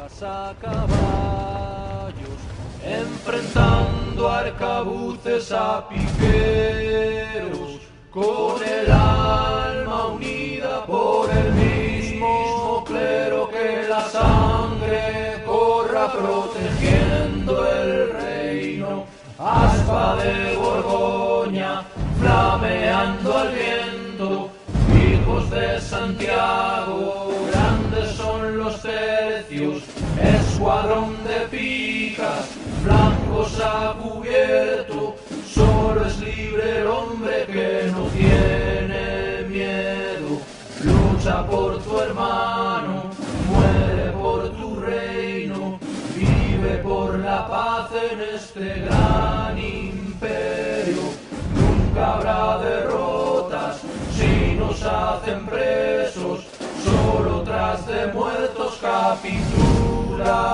a caballos, enfrentando arcabuces a piqueros, con el alma unida por el mismo clero que la sangre corra protegiendo el reino, aspa de Borgoña, flameando al viento, hijos de Santiago, grandes son los escuadrón de picas, blancos a cubierto, solo es libre el hombre que no tiene miedo, lucha por tu hermano, muere por tu reino, vive por la paz en este gran imperio, nunca habrá derrotas si nos hacen presos, solo de muertos capitular.